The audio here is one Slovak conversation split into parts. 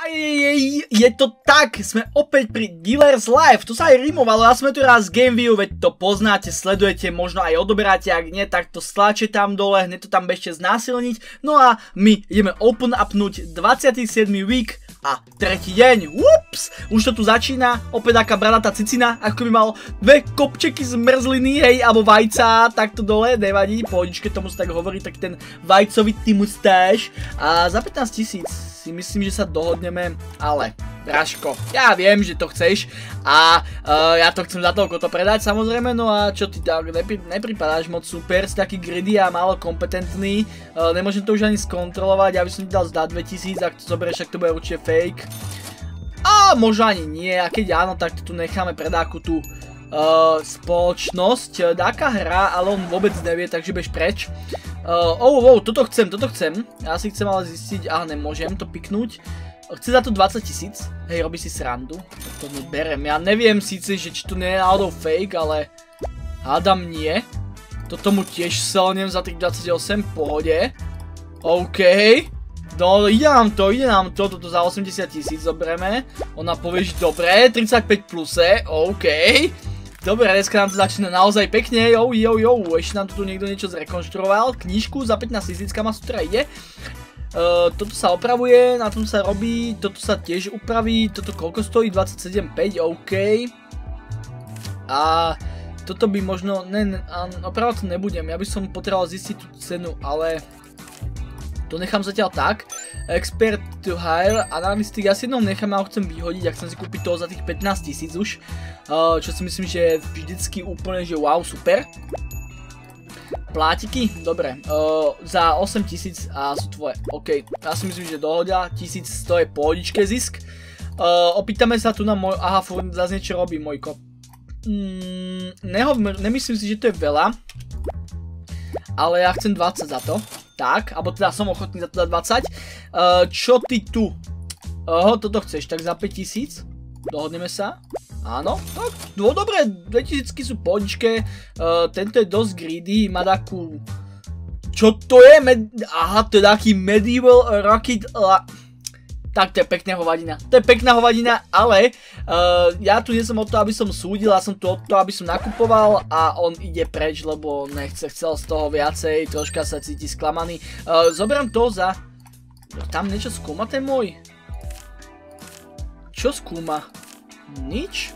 Aj, je to tak, sme opäť pri Dealers Live, to sa aj rimovalo, ja sme tu raz Gameview, veď to poznáte, sledujete, možno aj odoberáte, ak nie, tak to stlačte tam dole, hneď to tam bežte znásilniť, no a my ideme open upnúť 27. week a tretí deň, ups, už to tu začína, opäť taká bradatá cicina, ako by mal. Dve kopčeky zmrzliny, hej, alebo vajca, takto dole, nevadí, pohodičke tomu sa tak hovorí, tak ten vajcovitý mustáž a za 15 tisíc si myslím, že sa dohodneme, ale Braško, ja viem, že to chceš a uh, ja to chcem za toľko to predať samozrejme, no a čo ty nepripadáš moc super, si taký greedy a málo kompetentný, uh, nemôžem to už ani skontrolovať, ja by som ti dal zdať 2000, ak to zoberieš, tak to bude určite fake. A možno ani nie, a keď áno, tak tu necháme predáku tú uh, spoločnosť. Dáka hra, ale on vôbec nevie, takže bež preč. Uh, oh, oh, toto chcem, toto chcem. Ja si chcem ale zistiť, aha, nemôžem to piknúť. Chce za to 20 tisíc. Hej, robí si srandu. To neberem. Ja neviem síce, že či tu nie je náhodou fake, ale hádam nie. Toto mu tiež selnem za tých 28, pohode. OK. No, ide nám to, ide nám to, toto za 80 tisíc zoberieme. Ona povie, že dobre, 35 pluse, OK. Dobre, dneska nám to začína naozaj pekne, jo, jo, jo, ešte nám tu niekto niečo zrekonštruoval, knižku za 15 tisícka ma sutra ide. Uh, toto sa opravuje, na tom sa robí, toto sa tiež upraví, toto koľko stojí? 27,5, OK. A toto by možno, ne, ne to nebudem, ja by som potreboval zistiť tú cenu, ale to nechám zatiaľ tak. Expert to hire, analytik, ja si jednou nechám, ho chcem vyhodiť, ak chcem si kúpiť toho za tých 15 tisíc už. Uh, čo si myslím, že je vždycky úplne, že wow, super. Plátiky? Dobre, uh, za 8 tisíc a sú tvoje. OK, ja si myslím, že dohodia, 1100 je pohodičke zisk. Uh, opýtame sa tu na môj, aha, furt zase niečo robí Mojko. Mm, nemyslím si, že to je veľa. Ale ja chcem 20 za to tak, alebo teda som ochotný za to dať 20. Uh, čo ty tu? Oho, toto chceš, tak za 5000? Dohodneme sa? Áno, tak, no dobre, 2000 sú poničke, uh, tento je dosť greedy, má takú... Čo to je? Med... Aha, to je taký medieval rocket... La tak to je pekná hovadina. To je pekná hovadina, ale uh, ja tu nie som o to, aby som súdil, ja som tu o to, aby som nakupoval a on ide preč, lebo nechce, chcel z toho viacej, troška sa cíti sklamaný. Uh, zoberám to za... Tam niečo skúma ten môj? Čo skúma? Nič?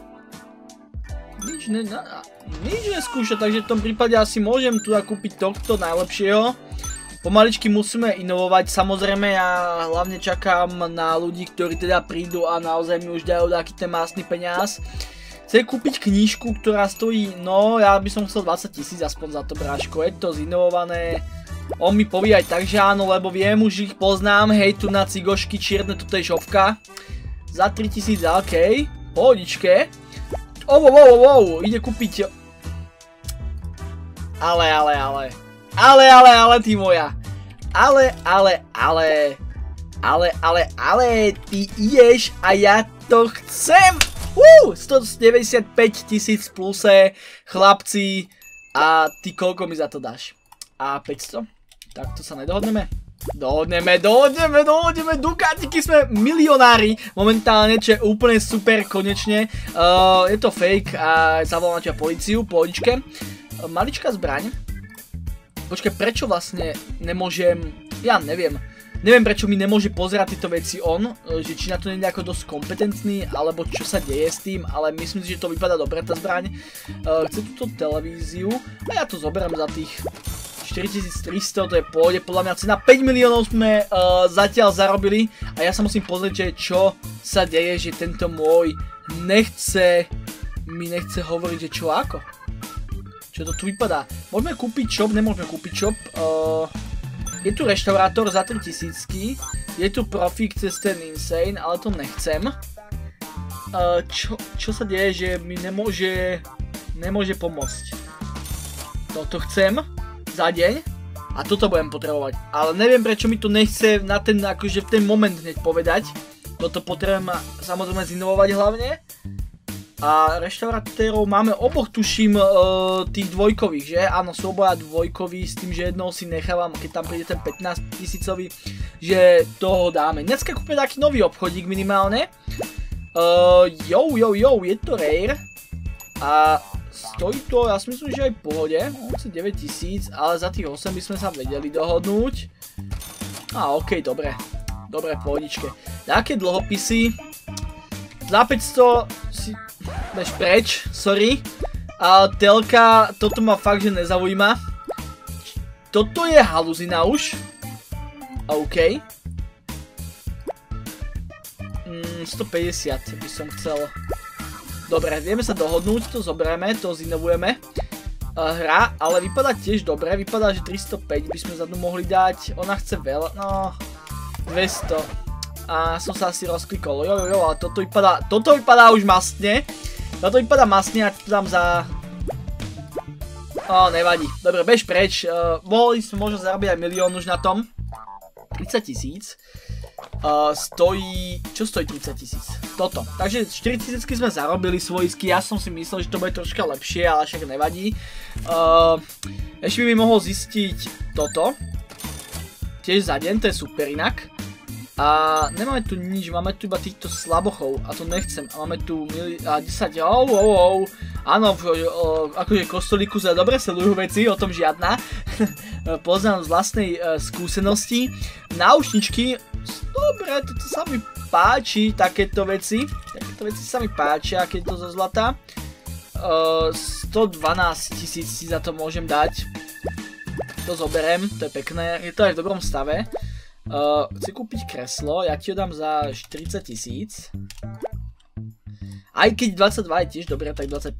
Nič, ne, na, nič neskúša, takže v tom prípade asi môžem tu kúpiť tohto najlepšieho. Pomaličky musíme inovovať, samozrejme ja hlavne čakám na ľudí, ktorí teda prídu a naozaj mi už dajú taký ten másny peniaz. Chcem kúpiť knížku, ktorá stojí, no ja by som chcel 20 tisíc aspoň za to bráško, je to zinovované. On mi povie aj tak, že áno, lebo viem, už ich poznám, hej, tu na cigošky, čierne, tu je šovka. Za 3000, ok, pohodičke. Oh, wow, wow, ide kúpiť... Ale, ale, ale. Ale, ale, ale, ty moja. Ale, ale, ale. Ale, ale, ale, ty ideš a ja to chcem. Uuu, 195 tisíc pluse, chlapci. A ty koľko mi za to dáš? A 500? Tak to sa nedohodneme? Dohodneme, dohodneme, dohodneme, Ducatiky sme milionári momentálne, čo je úplne super konečne. Uh, je to fake a zavolám ťa policiu, pohodičke. Maličká zbraň, Počkaj, prečo vlastne nemôžem, ja neviem, neviem prečo mi nemôže pozerať tieto veci on, e, že či na to nie je ako dosť kompetentný, alebo čo sa deje s tým, ale myslím si, že to vypadá dobre tá zbraň. E, chce túto televíziu a ja to zoberám za tých 4300, to je pôjde, podľa mňa cena 5 miliónov sme uh, zatiaľ zarobili a ja sa musím pozrieť, že čo sa deje, že tento môj nechce, mi nechce hovoriť, že čo ako. Čo to tu vypadá? Môžeme kúpiť shop, nemôžeme kúpiť shop. Uh, je tu reštaurátor za 3000 Je tu profík cez ten insane, ale to nechcem. Uh, čo, čo sa deje, že mi nemôže, nemôže pomôcť. Toto chcem za deň a toto budem potrebovať. Ale neviem prečo mi to nechce na ten, akože v ten moment hneď povedať. Toto potrebujem samozrejme zinovovať hlavne. A reštauratérov máme oboch, tuším, uh, tých dvojkových, že? Áno, sú oboja dvojkoví s tým, že jednou si nechávam, keď tam príde ten 15 tisícový, že toho dáme. Dneska kúpime taký nový obchodík minimálne. Uh, jo, jo, jo, je to rare. A stojí to, ja si myslím, že aj v pohode. 9000, ale za tých 8 by sme sa vedeli dohodnúť. A okej, okay, dobre. Dobre, pohodičke. Také dlhopisy. Za 500 si Bež preč, sorry. A telka, toto ma fakt, že nezaujíma. Toto je haluzina už. OK. Mm, 150 by som chcel. Dobre, vieme sa dohodnúť, to zoberieme, to zinovujeme. Hra, ale vypadá tiež dobre, vypadá, že 305 by sme za mohli dať. Ona chce veľa, no... 200. A som sa asi rozklikol, jo jo jo, ale toto vypadá, toto vypadá už mastne. No to vypadá masne, ak to dám za... O, nevadí. Dobre, bež preč. Uh, mohli sme možno zarobiť aj milión už na tom. 30 tisíc. Stojí... Čo stojí 30 tisíc? Toto. Takže 4 tisícky sme zarobili svojsky. Ja som si myslel, že to bude troška lepšie, ale však nevadí. Ešte by mi mohol zistiť toto. Tiež za deň, to je super inak. A nemáme tu nič, máme tu iba týchto slabochov a to nechcem. A máme tu mili, a 10, oh, oh, oh. Áno, akože kostolíku sa dobre sledujú veci, o tom žiadna. Poznám z vlastnej uh, skúsenosti. Náušničky, dobre, toto sa mi páči, takéto veci. Takéto veci sa mi páčia, keď to zo zlata. Uh, 112 tisíc si za to môžem dať. To zoberem, to je pekné, je to aj v dobrom stave. Uh, chci kúpiť kreslo, ja ti ho dám za 40 tisíc. Aj keď 22 je tiež dobré, tak 25.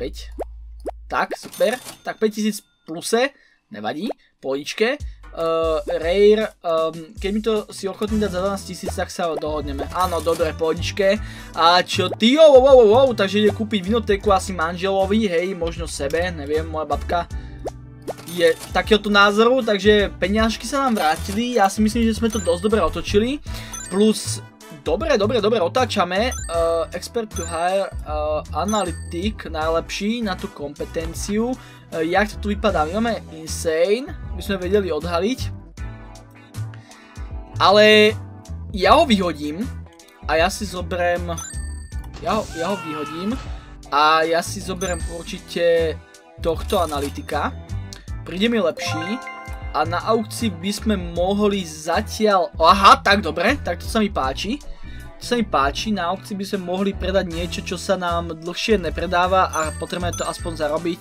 Tak, super. Tak 5000 pluse, nevadí, pohodičke. Uh, Rare, um, keď mi to si ochotný dať za 12 tisíc, tak sa dohodneme. Áno, dobre, pohodičke. A čo ty, oh, oh, oh, oh, takže ide kúpiť vinotéku asi manželovi, hej, možno sebe, neviem, moja babka je takéhoto názoru, takže peňažky sa nám vrátili, ja si myslím, že sme to dosť dobre otočili, plus dobre, dobre, dobre otáčame, uh, expert to hire, uh, analytik najlepší na tú kompetenciu, uh, jak to tu vypadá, my máme insane, by sme vedeli odhaliť, ale ja ho vyhodím a ja si zoberiem, ja ho, vyhodím a ja si zoberiem určite tohto analytika, príde mi lepší a na aukcii by sme mohli zatiaľ... Aha, tak dobre, tak to sa mi páči. To sa mi páči, na aukcii by sme mohli predať niečo, čo sa nám dlhšie nepredáva a potrebujeme to aspoň zarobiť.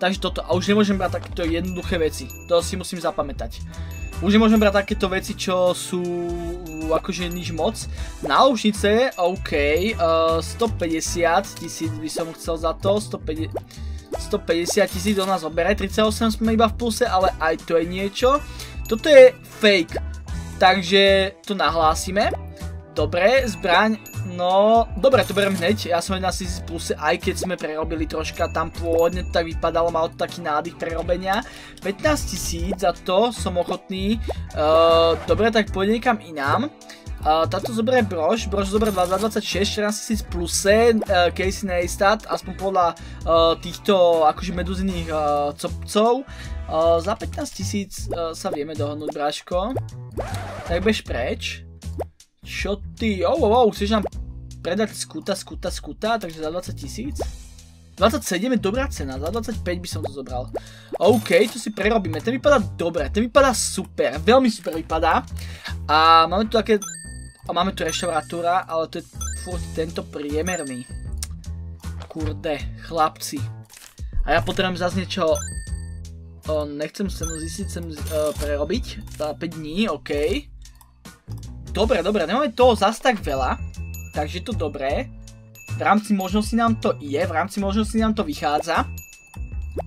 Takže toto, a už nemôžem brať takéto jednoduché veci, to si musím zapamätať. Už nemôžem brať takéto veci, čo sú akože nič moc. Náušnice, OK, uh, 150 tisíc by som chcel za to, 150... 150 tisíc nás zoberie, 38 sme iba v pluse, ale aj to je niečo. Toto je fake, takže to nahlásime. Dobre, zbraň, no, dobre, to berem hneď, ja som 11 tisíc pluse, aj keď sme prerobili troška, tam pôvodne tak vypadalo, malo to taký nádych prerobenia. 15 tisíc za to som ochotný, uh, dobre, tak pôjde niekam inám. Uh, táto zoberie brož, brož zoberie 226, 14 000 pluse, uh, Casey Neistat, aspoň podľa uh, týchto akože meduziných uh, copcov. Uh, za 15 tisíc uh, sa vieme dohodnúť, bráško. Tak bež preč. Čo ty? Oh, oh, oh, chceš nám predať skuta, skuta, skuta, takže za 20 tisíc? 27 je dobrá cena, za 25 by som to zobral. OK, to si prerobíme, ten vypadá dobre, ten vypadá super, veľmi super vypadá. A máme tu také a máme tu reštauratúra, ale to je furt tento priemerný. Kurde, chlapci. A ja potrebujem zase niečo... O, nechcem cenu zistiť, chcem uh, prerobiť. Za 5 dní, OK. Dobre, dobre, nemáme toho zase tak veľa. Takže to dobré. V rámci možnosti nám to je, v rámci možnosti nám to vychádza.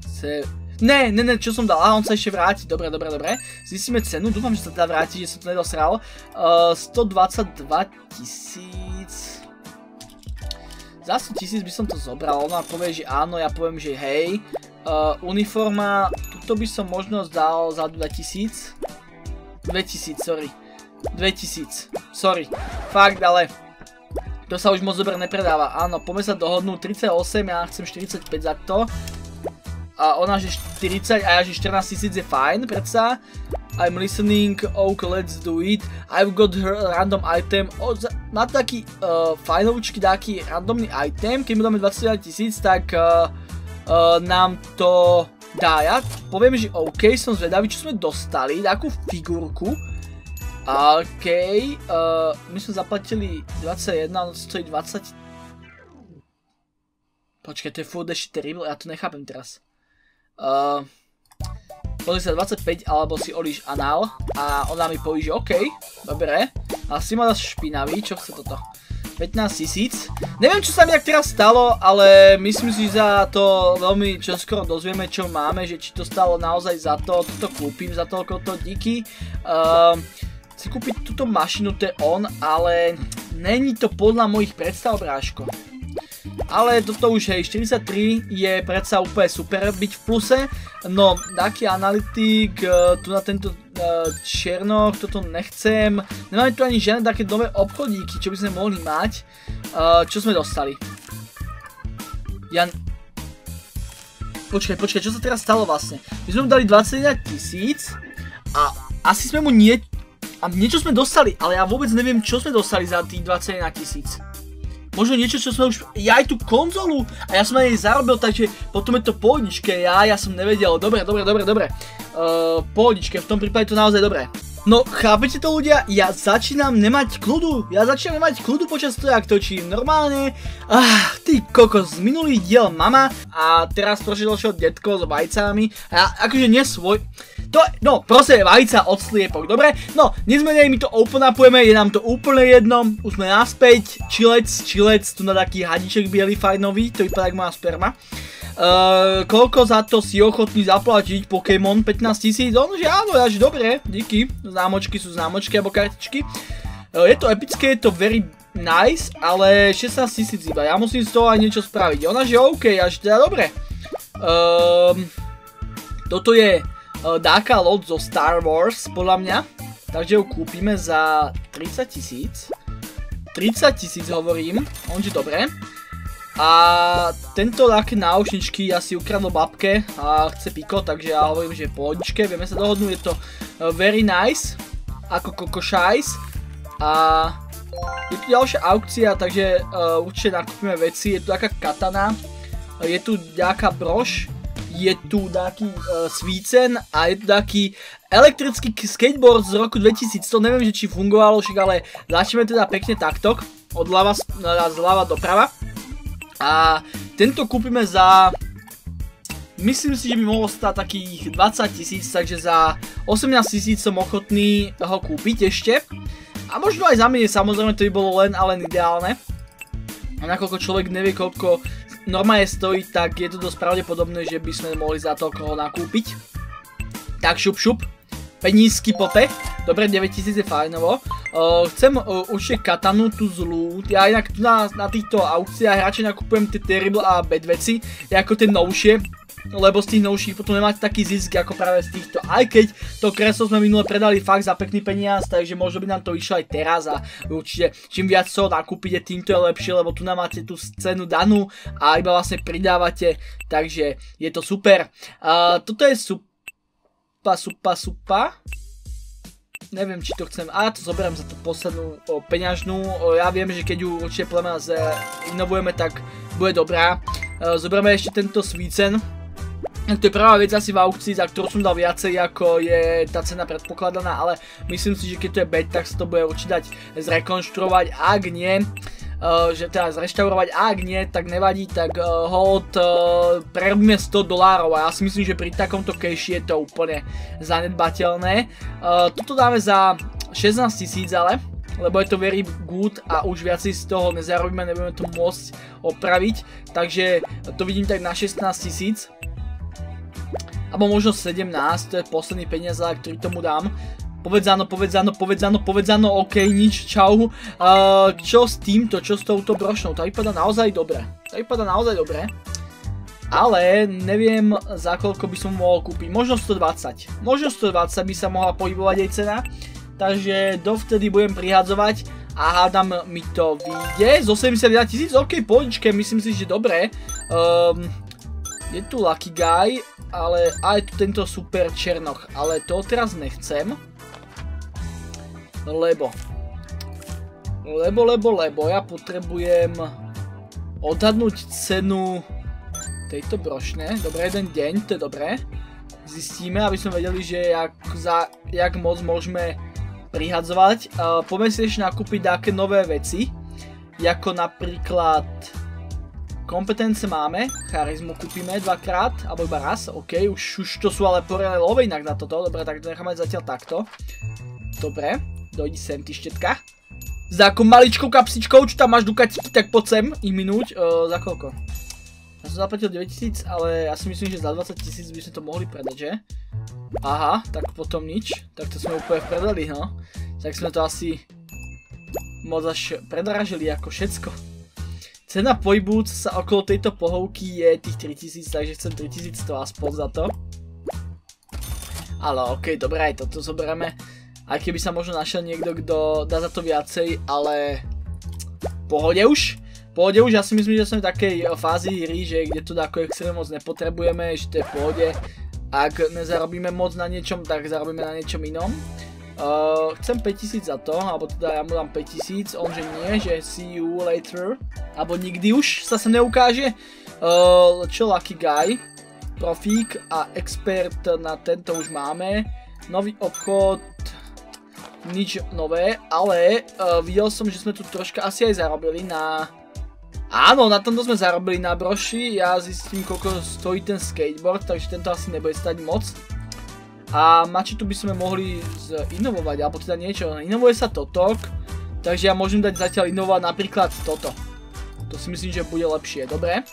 Se Ne, ne, ne, čo som dal? A on sa ešte vráti. Dobre, dobre, dobre. Zistíme cenu. Dúfam, že sa teda vráti, že som to nedosral. Uh, 122 tisíc. Za 100 tisíc by som to zobral. Ona povie, že áno, ja poviem, že hej. Uh, uniforma, tuto by som možno dal za 2000. 2000, sorry. 2000, sorry. Fakt, ale To sa už moc dobre nepredáva. Áno, poďme sa dohodnúť 38, ja chcem 45 za to. A ona že 40 a ja že 14 tisíc je fajn, predsa. I'm listening, ok, let's do it. I've got her random item. O, za, má taký uh, fajnovúčky, taký randomný item. Keď mu dáme 21 tisíc, tak uh, uh, nám to dá. Ja poviem, že OK, som zvedavý, čo sme dostali. Takú figurku. OK, uh, my sme zaplatili 21, ono stojí 20. Počkaj, to je furt ešte terrible, ja to nechápem teraz. Uh, pozri sa 25 alebo si olíš anál a ona mi povie, že OK, dobre. A si ma špinavý, čo chce toto? 15 tisíc. Neviem, čo sa mi tak teraz stalo, ale myslím si, za to veľmi čoskoro dozvieme, čo máme, že či to stalo naozaj za to, toto kúpim za toľko to díky. Uh, chci kúpiť túto mašinu, to je on, ale není to podľa mojich predstav, bráško. Ale toto už, hej, 43 je predsa úplne super byť v pluse, no taký analytik, e, tu na tento e, černoch, toto nechcem, nemáme tu ani žiadne také nové obchodíky, čo by sme mohli mať, e, čo sme dostali. Jan... Počkaj, počkaj, čo sa teraz stalo vlastne? My sme mu dali 21 tisíc a asi sme mu nie... A niečo sme dostali, ale ja vôbec neviem, čo sme dostali za tých 21 tisíc. Možno niečo, čo sme už... Ja aj tú konzolu a ja som na nej zarobil, takže potom je to pohodičke. Ja, ja som nevedel. Dobre, dobre, dobre, dobre. Uh, pohodičke, v tom prípade to naozaj dobré. No, chápete to ľudia? Ja začínam nemať kľudu. Ja začínam nemať kľudu počas toho, ak točím. Normálne, ah, ty kokos, minulý diel mama a teraz trošku ďalšieho detko s vajcami. A akože nie svoj... To, no, proste vajca od sliepok, dobre? No, nezmenej my to open upujeme, je nám to úplne jedno, už sme naspäť, čilec, čilec, tu na taký hadiček biely fajnový, to vypadá ako moja sperma. Uh, koľko za to si ochotný zaplatiť Pokémon? 15 tisíc? On že áno, až dobre, díky. Známočky sú známočky alebo kartičky. Uh, je to epické, je to very nice, ale 16 tisíc iba. Ja musím z toho aj niečo spraviť. Ona že OK, až teda dobre. Uh, toto je uh, dáka loď zo Star Wars, podľa mňa. Takže ju kúpime za 30 tisíc. 30 tisíc hovorím, onže dobre. A tento také náušničky asi ukradlo babke a chce piko, takže ja hovorím, že pohodičke, vieme sa dohodnúť, je to uh, very nice, ako Shice. A je tu ďalšia aukcia, takže uh, určite nakúpime veci, je tu taká katana, je tu nejaká brož, je tu taký uh, svícen a je tu taký elektrický skateboard z roku 2000, to neviem, že či fungovalo, však ale začneme teda pekne takto, od ľava, zľava doprava. A tento kúpime za... Myslím si, že by mohlo stať takých 20 tisíc, takže za 18 tisíc som ochotný ho kúpiť ešte. A možno aj za menej, samozrejme to by bolo len a len ideálne. A nakoľko človek nevie, koľko normálne stojí, tak je to dosť pravdepodobné, že by sme mohli za toľko ho nakúpiť. Tak šup šup penízky pope. Dobre, 9000 je fajnovo. Uh, chcem uh, určite katanu tú zlú. Ja inak tu na, na týchto aukciách radšej nakupujem tie terrible a bad veci, ako tie novšie. Lebo z tých novších potom nemáte taký zisk ako práve z týchto. Aj keď to kreslo sme minule predali fakt za pekný peniaz, takže možno by nám to išlo aj teraz a určite čím viac toho nakúpite, tým to je lepšie, lebo tu nám máte tú scénu danú a iba vlastne pridávate, takže je to super. Uh, toto je super supa, supa, supa. Neviem, či to chcem. A to zoberiem za tú poslednú o, peňažnú. O, ja viem, že keď ju určite plemena inovujeme, tak bude dobrá. E, zoberieme ešte tento svícen. To je prvá vec asi v aukcii, za ktorú som dal viacej, ako je tá cena predpokladaná, ale myslím si, že keď to je bet, tak sa to bude určite dať zrekonštruovať. Ak nie, Uh, že teda zreštaurovať, ak nie, tak nevadí, tak uh, hold uh, prerobíme 100 dolárov a ja si myslím, že pri takomto cache je to úplne zanedbateľné. Uh, toto dáme za 16 tisíc ale, lebo je to very good a už viac z toho nezarobíme, nebudeme to môcť opraviť, takže to vidím tak na 16 tisíc. Abo možno 17, to je posledný peniaz, ktorý tomu dám. Povedz áno, povedz áno, povedz áno, povedz áno, ok, nič, čau. Čo s týmto, čo s touto brošnou? Tá vypadá naozaj dobre. Tá vypadá naozaj dobre. Ale neviem za koľko by som mohol kúpiť. Možno 120. Možno 120 by sa mohla pohybovať jej cena. Takže dovtedy budem prihadzovať a hádam mi to vyjde. Z 81 tisíc, ok, pohodičke, myslím si, že dobré. Um, je tu Lucky Guy, ale aj tu tento super černoch, ale to teraz nechcem. Lebo. Lebo, lebo, lebo, ja potrebujem odhadnúť cenu tejto brošne. Dobre, jeden deň, to je dobré. Zistíme, aby sme vedeli, že jak, za, jak moc môžeme prihadzovať. Uh, poďme si ešte nakúpiť také nové veci, ako napríklad kompetence máme, charizmu kúpime dvakrát, alebo iba raz, ok, už, už to sú ale poriadne love inak na toto, dobre, tak to necháme zatiaľ takto. Dobre, dojdi sem ty štetka. Za ako maličkou kapsičkou, čo tam máš dukatiky, tak poď sem ich minúť, uh, za koľko? Ja som zaplatil 9000, ale ja si myslím, že za 20 tisíc by sme to mohli predať, že? Aha, tak potom nič. Tak to sme úplne predali, no. Tak sme to asi moc až predražili ako všetko. Cena pohybu sa okolo tejto pohovky je tých 3000, takže chcem 3100 aspoň za to. Ale okej, dobré, aj toto zoberieme. Aj keby sa možno našiel niekto, kto dá za to viacej, ale pohode už pohode už, ja si myslím, že sme v takej eh, fázi hry, že kde to ako extrémne moc nepotrebujeme, že to je pohode. Ak nezarobíme moc na niečom, tak zarobíme na niečom inom. Uh, chcem 5000 za to, alebo teda ja mu dám 5000, on že nie, že see you later, alebo nikdy už sa sa neukáže. Uh, čo Lucky Guy, profík a expert na tento už máme. Nový obchod, nič nové, ale uh, videl som, že sme tu troška asi aj zarobili na Áno, na tomto sme zarobili na broši, ja zistím koľko stojí ten skateboard, takže tento asi nebude stať moc. A mači tu by sme mohli inovovať, alebo teda niečo, inovuje sa toto, takže ja môžem dať zatiaľ inovovať napríklad toto. To si myslím, že bude lepšie, dobre?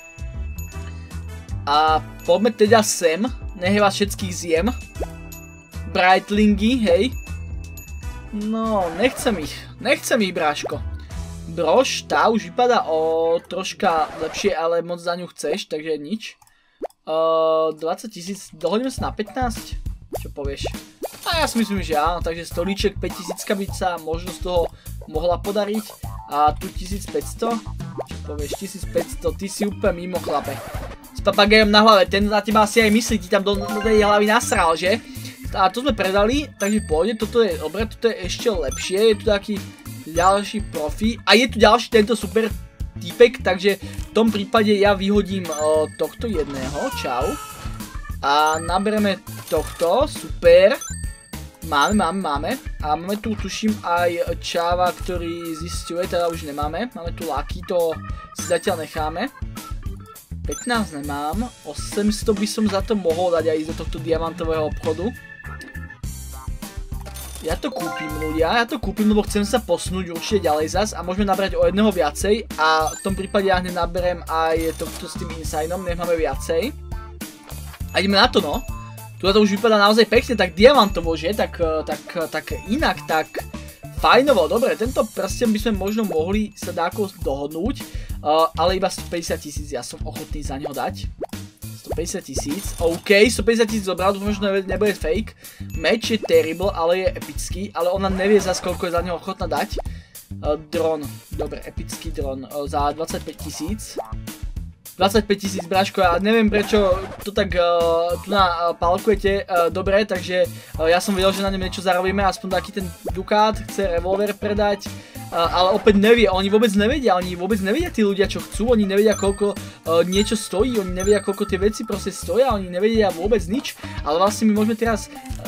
A poďme teda sem, nech vás všetkých zjem. Brightlingy, hej. No, nechcem ich, nechcem ich, bráško brož, tá už vypadá o troška lepšie, ale moc za ňu chceš, takže nič. Uh, 20 tisíc, dohodneme sa na 15? Čo povieš? A ja si myslím, že áno, takže stolíček 5000 by sa možno z toho mohla podariť. A tu 1500? Čo povieš, 1500, ty si úplne mimo chlape. S papagajom na hlave, ten na teba asi aj myslí, ti tam do tej hlavy nasral, že? A to sme predali, takže pôjde, toto je dobre, toto je ešte lepšie, je tu taký ďalší profi a je tu ďalší tento super typek, takže v tom prípade ja vyhodím tohto jedného, čau. A nabereme tohto, super. Máme, máme, máme. A máme tu, tuším, aj čáva, ktorý zistuje, teda už nemáme. Máme tu Lucky, to si zatiaľ necháme. 15 nemám, 800 by som za to mohol dať aj do tohto diamantového obchodu. Ja to kúpim ľudia, ja to kúpim, lebo chcem sa posunúť určite ďalej zas a môžeme nabrať o jedného viacej a v tom prípade ja hneď naberem aj tohto s tým insignom, nech máme viacej. A ideme na to no. Tu to už vypadá naozaj pekne, tak diamantovo, že? Tak, eh, tak, eh, tak inak, tak fajnovo. Dobre, tento prsten by sme možno mohli sa dáko dohodnúť, uh, ale iba 150 tisíc ja som ochotný za ňo dať. 150 tisíc. OK, 150 tisíc zobral, dúfam, že nebude fake. Meč je terrible, ale je epický, ale ona nevie zase koľko je za neho ochotná dať. Uh, dron, dobre, epický dron uh, za 25 tisíc. 25 tisíc bráško, ja neviem prečo to tak uh, tu na uh, palkujete uh, dobre, takže uh, ja som vedel, že na ňom niečo zarobíme, aspoň taký ten Dukát, chce revolver predať, ale opäť nevie, oni vôbec nevedia, oni vôbec nevedia tí ľudia, čo chcú, oni nevedia, koľko uh, niečo stojí, oni nevedia, koľko tie veci proste stoja, oni nevedia vôbec nič, ale vlastne my môžeme teraz, uh,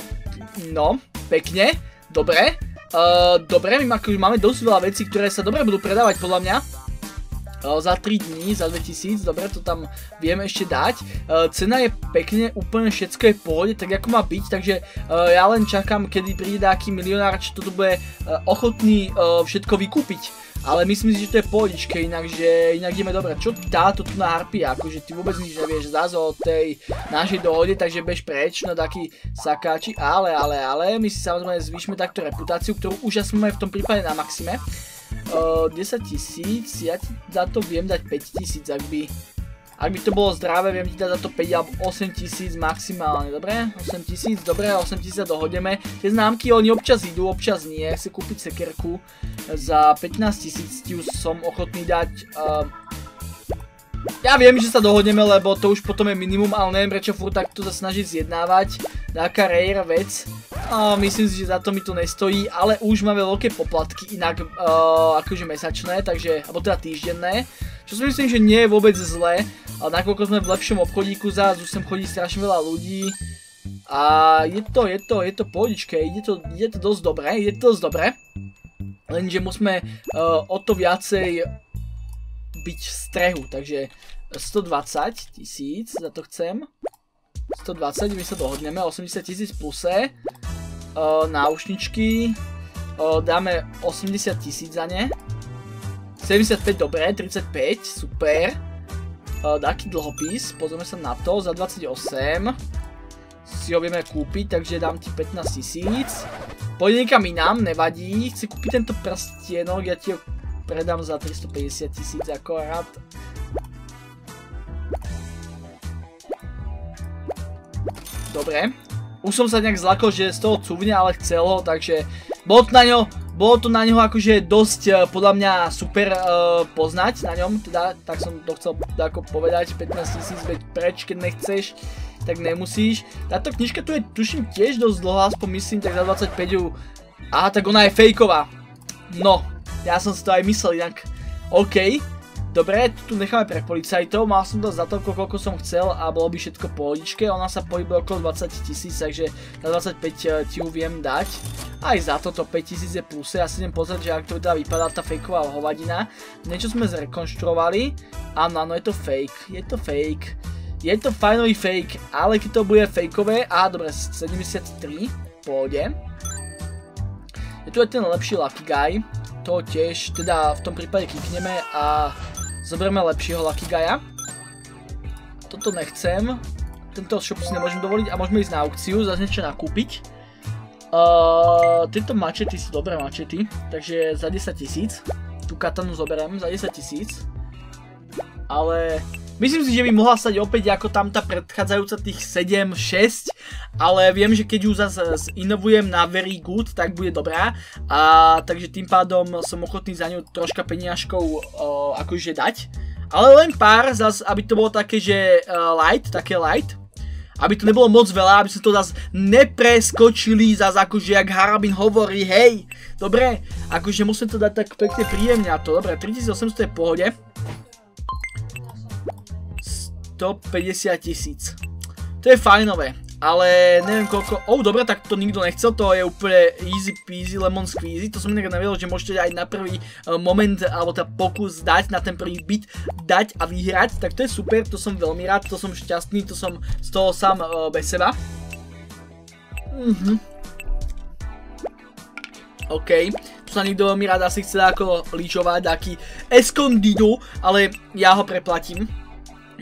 no, pekne, dobre, uh, dobre, my máme dosť veľa vecí, ktoré sa dobre budú predávať podľa mňa, za 3 dní, za 2000, dobre, to tam vieme ešte dať. Cena je pekne, úplne všetko je v pohode, tak ako má byť, takže ja len čakám, kedy príde nejaký milionár, čo toto bude ochotný všetko vykúpiť. Ale myslím si, že to je pohodičke, inak, že inak ideme dobre. Čo táto tu na harpia, akože ty vôbec nič nevieš zase o tej našej dohode, takže bež preč, no taký sakáči, ale, ale, ale, my si samozrejme zvýšme takto reputáciu, ktorú už asi máme v tom prípade na maxime. 10 tisíc, ja ti za to viem dať 5 tisíc, ak by Ak by to bolo zdravé, viem ti dať za to 5 alebo 8 tisíc maximálne, dobre? 8 tisíc, dobre, 8 tisíc dohodneme. Tie známky, oni občas idú, občas nie. Chci kúpiť sekerku za 15 tisíc, ti už som ochotný dať... Uh, ja viem, že sa dohodneme, lebo to už potom je minimum, ale neviem prečo furt takto sa snažiť zjednávať. Taká rare vec. Myslím si, že za to mi to nestojí, ale už máme veľké poplatky, inak uh, akože mesačné, takže, alebo teda týždenné. Čo si myslím, že nie je vôbec zlé, ale nakoľko sme v lepšom obchodíku zás, už sem chodí strašne veľa ľudí. A je to, je to, je to pohodičke, ide to, ide to dosť dobre, ide to dosť dobre. Lenže musíme uh, o to viacej byť v strehu, takže 120 tisíc, za to chcem. 120, my sa dohodneme, 80 tisíc pluse. Náušničky, dáme 80 tisíc za ne. 75, dobre, 35, super. Uh, taký dlhopis, pozrieme sa na to, za 28 si ho vieme kúpiť, takže dám ti 15 tisíc. Pôjde niekam inám, nevadí, chci kúpiť tento prstienok, ja ti ho predám za 350 tisíc akorát. Dobre, už som sa nejak zlakol, že z toho cuvne, ale chcel ho, takže bolo to na ňo bolo to na neho akože dosť uh, podľa mňa super uh, poznať na ňom, teda, tak som to chcel ako povedať, 15 tisíc, veď preč, keď nechceš, tak nemusíš. Táto knižka tu je tuším tiež dosť dlhá, aspoň myslím, tak za 25 ju... Aha, tak ona je fejková. No, ja som si to aj myslel inak. OK, Dobre, tu necháme pre policajtov, mal som to za toľko, koľko som chcel a bolo by všetko pohodičke, ona sa pohybuje okolo 20 tisíc, takže na 25 eh, ti ju viem dať. Aj za toto 5 tisíc je pluse, ja si idem pozrieť, že ak to teda vypadá tá fejková hovadina. Niečo sme zrekonštruovali, áno, áno, je to fake, je to fake. Je to fajnový fake, ale keď to bude fejkové, á, dobre, 73, pôjde. Je tu aj ten lepší Lucky Guy, to tiež, teda v tom prípade klikneme a Zoberieme lepšieho Lucky Guy'a. Toto nechcem. Tento shop si nemôžem dovoliť a môžeme ísť na aukciu, zase niečo nakúpiť. Uh, tieto mačety sú dobré mačety, takže za 10 tisíc. Tú katanu zoberiem za 10 tisíc. Ale Myslím si, že by mohla stať opäť ako tam tá predchádzajúca tých 7, 6, ale viem, že keď ju zase inovujem na very good, tak bude dobrá. A takže tým pádom som ochotný za ňu troška peniažkov uh, akože dať. Ale len pár, zase, aby to bolo také, že uh, light, také light. Aby to nebolo moc veľa, aby sme to zase nepreskočili, zase akože jak Harabin hovorí, hej, dobre, akože musím to dať tak pekne príjemne a to, dobre, 3800 je v pohode. 150 tisíc. To je fajnové, ale neviem koľko... Oh, dobre, tak to nikto nechcel, to je úplne easy peasy, lemon squeezy, to som inak nevedel, že môžete aj na prvý uh, moment, alebo teda pokus dať, na ten prvý byt, dať a vyhrať, tak to je super, to som veľmi rád, to som šťastný, to som z toho sám uh, bez seba. Mhm. OK, tu sa niekto veľmi rád asi chce ako lyžovať, taký escondido, ale ja ho preplatím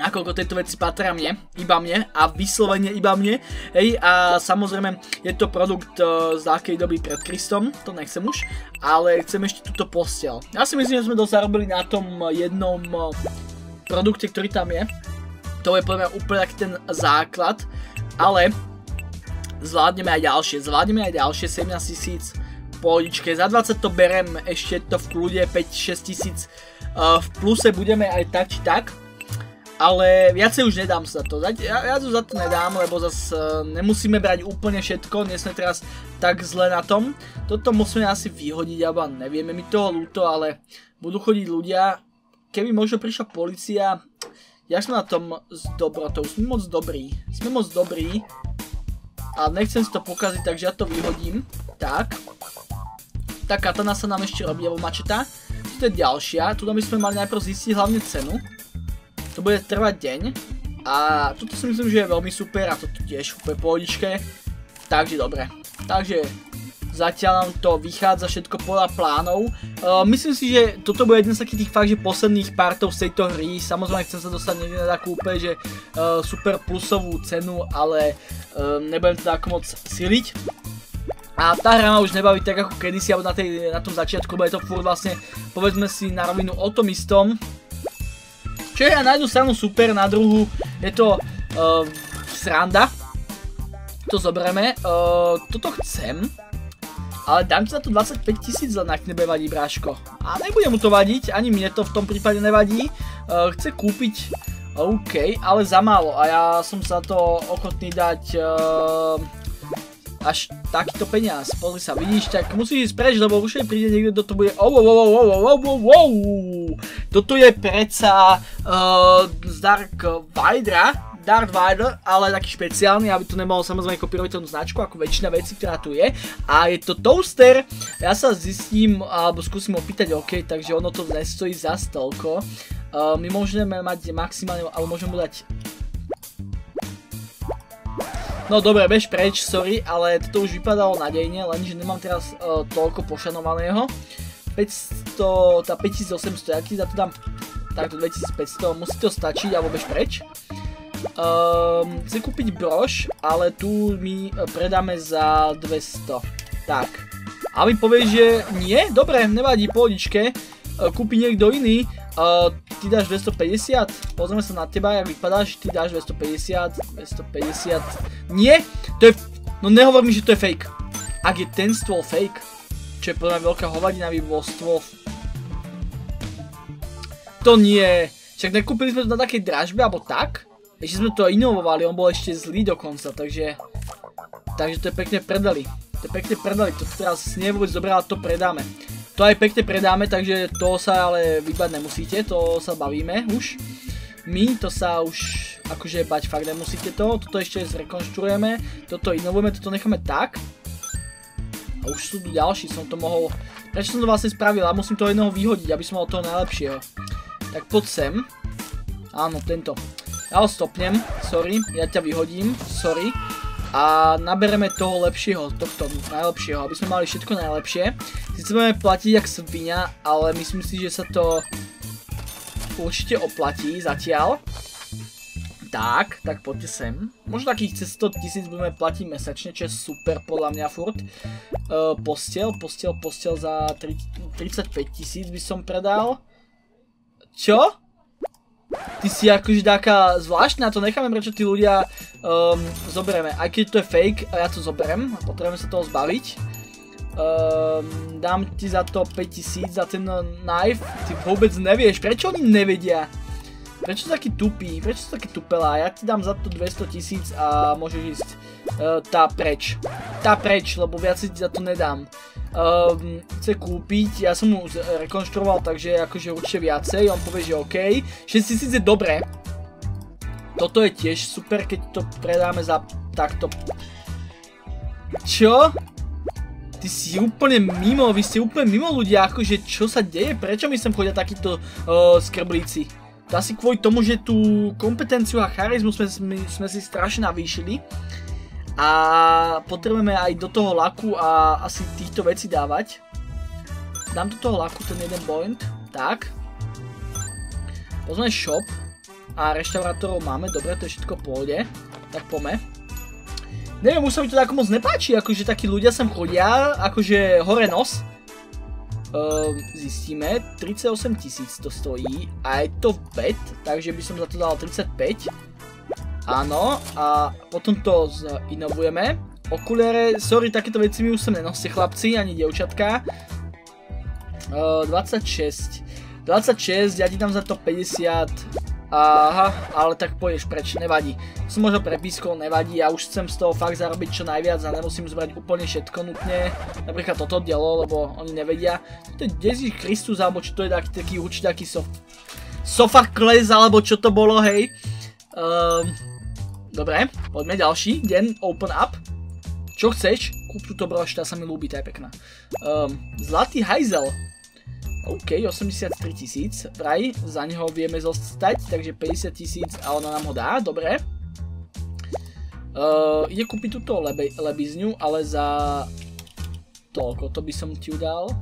nakoľko tieto veci patria mne, iba mne a vyslovene iba mne, hej, a samozrejme je to produkt uh, z akej doby? Pred Kristom, to nechcem už, ale chcem ešte túto postel. Ja si myslím, že sme dosť zarobili na tom jednom uh, produkte, ktorý tam je, to je podľa mňa úplne taký ten základ, ale zvládneme aj ďalšie, zvládneme aj ďalšie 17 tisíc pohodičke, za 20 to berem ešte to v kľude 5-6 tisíc uh, v pluse budeme aj tak či tak, ale viacej už nedám za to. Ja, ja to za to nedám, lebo zase nemusíme brať úplne všetko, nie sme teraz tak zle na tom. Toto musíme asi vyhodiť, alebo nevieme mi toho ľúto, ale budú chodiť ľudia. Keby možno prišla policia, ja sme na tom s dobrotou, sme moc dobrí, sme moc dobrí. A nechcem si to pokaziť, takže ja to vyhodím. Tak. Tá katana sa nám ešte robí, alebo mačeta. To je ďalšia, tu by sme mali najprv zistiť hlavne cenu to bude trvať deň. A toto si myslím, že je veľmi super a toto tiež úplne pohodičke. Takže dobre. Takže zatiaľ nám to vychádza všetko podľa plánov. Uh, myslím si, že toto bude jeden z takých tých fakt, že posledných partov z tejto hry. Samozrejme chcem sa dostať niekde na takú úplne, že uh, super plusovú cenu, ale uh, nebudem teda ako moc siliť. A tá hra ma už nebaví tak ako kedysi, alebo na, na tom začiatku, bo je to furt vlastne, povedzme si na rovinu o tom istom, Čo je na jednu stranu super, na druhú je to uh, sranda. To zoberieme. Uh, toto chcem. Ale dám ti za to 25 tisíc len ak nebude vadí bráško. A nebude mu to vadiť, ani mne to v tom prípade nevadí. Uh, chce kúpiť OK, ale za málo a ja som sa to ochotný dať až takýto peniaz. Pozri sa, vidíš, tak musíš ísť preč, lebo už príde niekto, kto to bude... Oh, oh, oh. Toto je predsa uh, z Dark Vidra, Darth Vader, ale taký špeciálny, aby to nemalo samozrejme kopírovateľnú značku, ako väčšina vecí, ktorá tu je. A je to toaster, ja sa zistím, alebo skúsim opýtať, OK, takže ono to nestojí za toľko. Uh, my môžeme mať maximálne, alebo môžeme mu dať No dobre, bež preč, sorry, ale toto už vypadalo nadejne, lenže nemám teraz uh, toľko pošanovaného. 500, tá 5800, ja ti za to dám takto 2500, musí to stačiť, alebo bež preč. Um, chcem kúpiť brož, ale tu my e, predáme za 200. Tak. A mi povie, že nie? Dobre, nevadí, pohodičke. Uh, kúpi niekto iný. Uh, ty dáš 250? Pozrieme sa na teba, jak vypadáš. Ty dáš 250, 250. Nie? To je... No nehovor mi, že to je fake. Ak je ten stôl fake, čo je podľa mňa veľká hovadina, by bol stôl... To nie. Však nekúpili sme to na takej dražbe, alebo tak? Ešte sme to inovovali, on bol ešte zlý dokonca, takže... Takže to je pekne predali. To je pekne predali, to teraz nie je vôbec dobré, ale to predáme. To aj pekne predáme, takže to sa ale vybať nemusíte, to sa bavíme už. My to sa už akože bať fakt nemusíte to, toto ešte zrekonštruujeme, toto inovujeme, toto necháme tak. A už sú tu ďalší, som to mohol... Prečo som to vlastne spravil? A musím toho jedného vyhodiť, aby som mal toho najlepšieho. Tak poď sem. Áno, tento. Ja ho stopnem, sorry, ja ťa vyhodím, sorry. A nabereme toho lepšieho, tohto najlepšieho, aby sme mali všetko najlepšie. Sice budeme platiť jak svinia, ale myslím si, že sa to určite oplatí zatiaľ. Tak, tak poďte sem. Možno takých cez 100 tisíc budeme platiť mesačne, čo je super podľa mňa furt. Uh, postel, postel, postel za 35 tisíc by som predal. Čo? Ty si akože taká zvláštna, to necháme, prečo tí ľudia um, zoberieme. Aj keď to je fake, ja to zoberiem, potrebujeme sa toho zbaviť. Um, dám ti za to 5000 za ten knife, ty vôbec nevieš, prečo oni nevedia? Prečo sú takí tupí, prečo sú takí tupelá? Ja ti dám za to 200 tisíc a môžeš ísť uh, tá preč. Tá preč, lebo viac si ti za to nedám um, chce kúpiť, ja som mu rekonštruoval, takže akože určite viacej, on povie, že OK. 6000 je dobré. Toto je tiež super, keď to predáme za takto. Čo? Ty si úplne mimo, vy ste úplne mimo ľudia, akože čo sa deje? Prečo mi sem chodia takíto uh, skrblíci? To asi kvôli tomu, že tú kompetenciu a charizmu sme, sme, sme si strašne navýšili a potrebujeme aj do toho laku a asi týchto vecí dávať. Dám do toho laku ten jeden point, tak. Pozrieme shop a reštaurátorov máme, dobre, to je všetko pôjde. Tak pome. Neviem, už sa mi to tak moc nepáči, akože takí ľudia sem chodia, akože hore nos. Uh, zistíme, 38 tisíc to stojí a je to bet, takže by som za to dal 35. Áno, a potom to inovujeme. Okuliare, sorry, takéto veci mi už sem nenoste chlapci, ani dievčatka. Uh, 26. 26, ja ti dám za to 50. Aha, ale tak pôjdeš preč, nevadí. Som možno prepískol, nevadí, ja už chcem z toho fakt zarobiť čo najviac a nemusím zbrať úplne všetko nutne. Napríklad toto dielo, lebo oni nevedia. To je Desi Christus, alebo čo to je taký, taký určite taký sof... Sofakles, alebo čo to bolo, hej. Um, Dobre, poďme ďalší deň, open up. Čo chceš? Kúp túto brož, tá sa mi ľúbi, tá je pekná. Um, zlatý hajzel. OK, 83 tisíc, vraj, za neho vieme zostať, takže 50 tisíc a ona nám ho dá, dobre. Uh, ide kúpiť túto lebe, lebizňu, ale za toľko, to by som ti udal.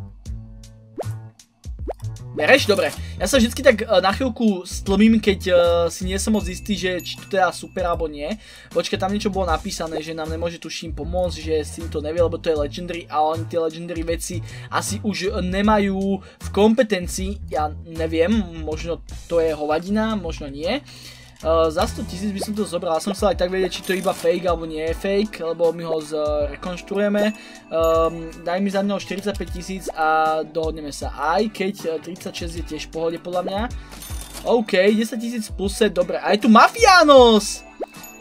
Bereš? Dobre. Ja sa vždycky tak uh, na chvíľku stlmím, keď uh, si nie som moc istý, že či to teda super alebo nie. Počkaj, tam niečo bolo napísané, že nám nemôže tuším pomôcť, že si to nevie, lebo to je legendary a oni tie legendary veci asi už nemajú v kompetencii. Ja neviem, možno to je hovadina, možno nie. Uh, za 100 tisíc by som to zobral, som chcel aj tak vedieť, či to je iba fake alebo nie je fake, lebo my ho zrekonštruujeme. Um, daj mi za neho 45 tisíc a dohodneme sa. Aj keď 36 je tiež v pohode podľa mňa. OK, 10 tisíc plus set, dobre. A je tu Mafianos!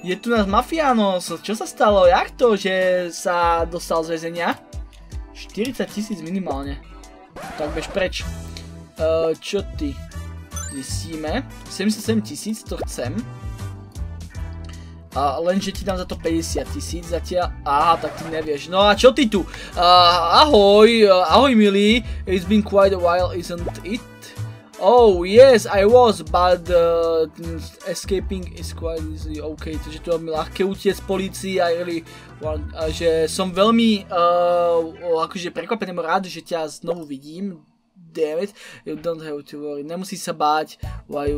Je tu nás Mafianos. Čo sa stalo? Jak to, že sa dostal z väzenia? 40 tisíc minimálne. Tak bež preč. Čo ty? Zistíme. 77 tisíc, to chcem. A lenže ti dám za to 50 tisíc zatiaľ. Aha, tak ty nevieš. No a čo ty tu? Uh, ahoj, ahoj milý. It's been quite a while, isn't it? Oh, yes, I was, but uh, escaping is quite easy. OK, takže to je veľmi ľahké utiec policii a really, že som veľmi uh, akože prekvapený rád, že ťa znovu vidím damn it, you don't have to worry. Nemusí sa báť, why you,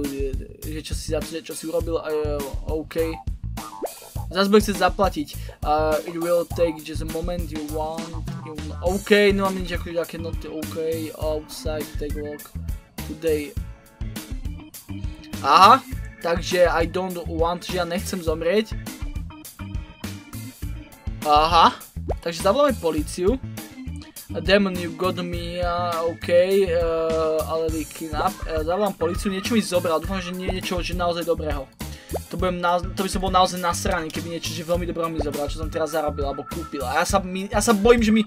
že čo si, čo si urobil, uh, OK. Zas bude chcieť zaplatiť. Uh, it will take just a moment you want. You, OK, no I'm nič ako I cannot OK. Outside, take a look. Today. Aha, takže I don't want, že ja nechcem zomrieť. Aha, takže zavoláme policiu. Demon, you got me, uh, OK, uh, ale. Uh, zavolám policiu, niečo mi zobral, dúfam, že nie je niečo, naozaj dobrého. To, by som bol naozaj nasraný, keby niečo, veľmi dobrého mi zobral, čo som teraz zarobil alebo kúpil. A ja sa, ja sa bojím, že mi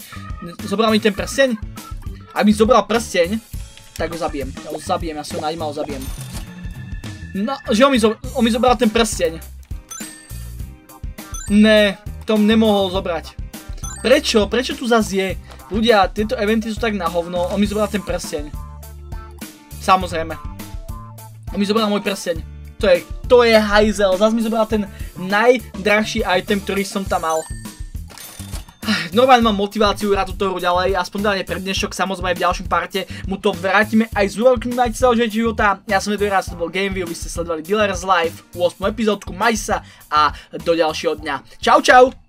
zobral mi ten prsteň. Ak mi zobral prsteň, tak ho zabijem. Ja ho zabijem, ja si ho a ho zabijem. No, že on mi, zobral ten prsteň. Ne, to nemohol zobrať. Prečo? Prečo tu zase je? Ľudia, tieto eventy sú tak na hovno, on mi zobral ten prsteň. Samozrejme. On mi zobral môj prsteň. To je, to je hajzel, zase mi zobral ten najdrahší item, ktorý som tam mal. Normálne mám motiváciu hrať túto hru ďalej, aspoň dane pre dnešok, samozrejme v ďalšom parte mu to vrátime aj z úrokmi, majte sa už života. Ja som Edwin to bol GameView, vy ste sledovali Dealers Live, 8. epizódku, maj sa a do ďalšieho dňa. Čau čau!